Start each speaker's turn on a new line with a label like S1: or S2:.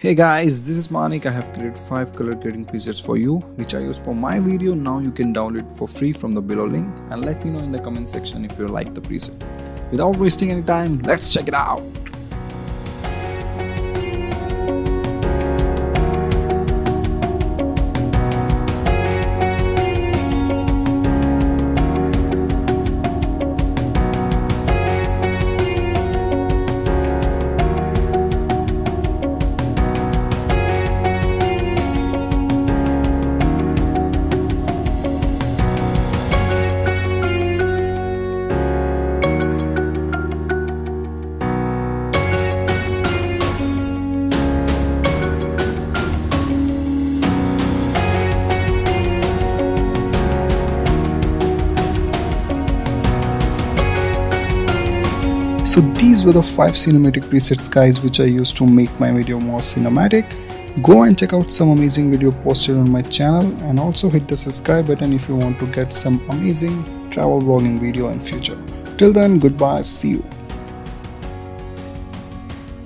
S1: Hey guys, this is Manik. I have created 5 color grading presets for you which I use for my video. Now you can download it for free from the below link and let me know in the comment section if you like the preset. Without wasting any time, let's check it out. So these were the 5 cinematic presets guys which I used to make my video more cinematic. Go and check out some amazing video posted on my channel and also hit the subscribe button if you want to get some amazing travel vlogging video in future. Till then goodbye see you.